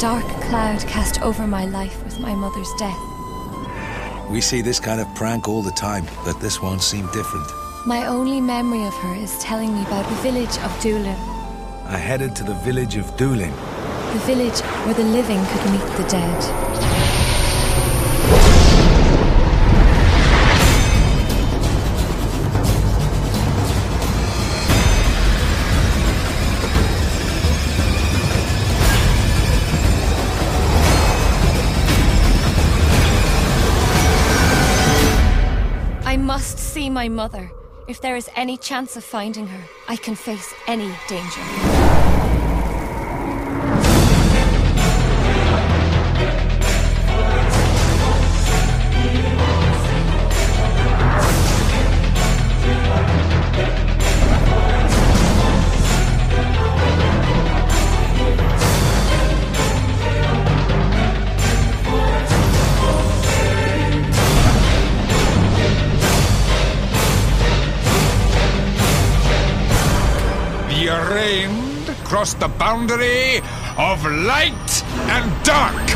dark cloud cast over my life with my mother's death. We see this kind of prank all the time, but this one seemed different. My only memory of her is telling me about the village of Doolin. I headed to the village of Doolin. The village where the living could meet the dead. Must see my mother. If there is any chance of finding her, I can face any danger. arraigned across the boundary of light and dark.